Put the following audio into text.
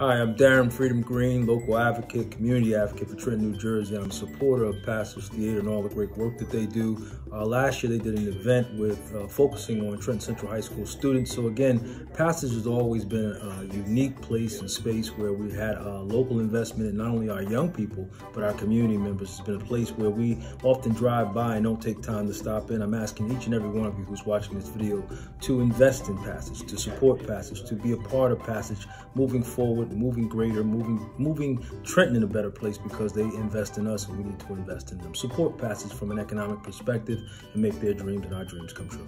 Hi, I'm Darren Freedom Green, local advocate, community advocate for Trenton, New Jersey. I'm a supporter of Passage Theatre and all the great work that they do. Uh, last year, they did an event with uh, focusing on Trenton Central High School students. So again, Passage has always been a unique place and space where we had uh, local investment in not only our young people, but our community members. It's been a place where we often drive by and don't take time to stop in. I'm asking each and every one of you who's watching this video to invest in Passage, to support Passage, to be a part of Passage moving forward forward, moving greater, moving moving Trenton in a better place because they invest in us and we need to invest in them. Support Passage from an economic perspective and make their dreams and our dreams come true.